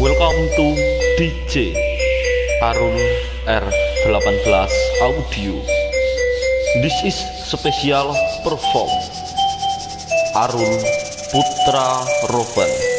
Welcome to DJ Arun R18 Audio. This is special perform Arun Putra Roban.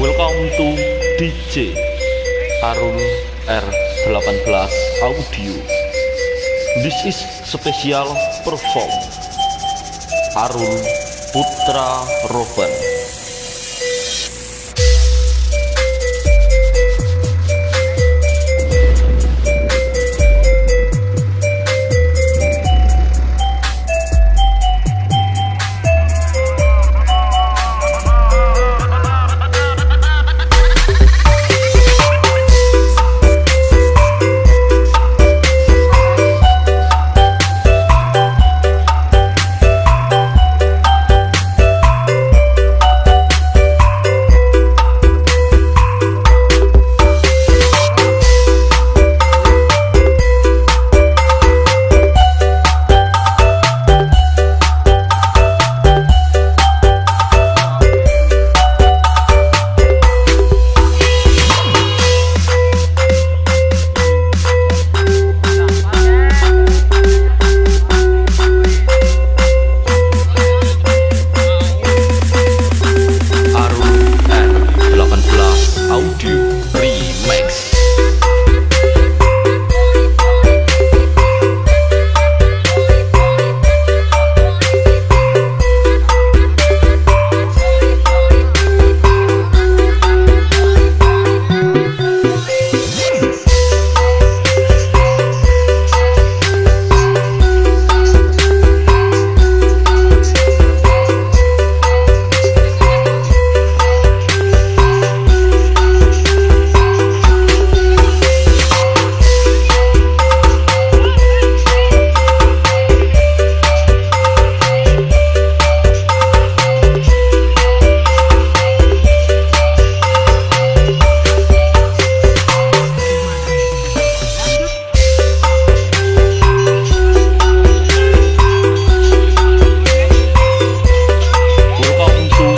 Welcome to DJ Arun R18 Audio. This is special perform Arun Putra Roban. Bóng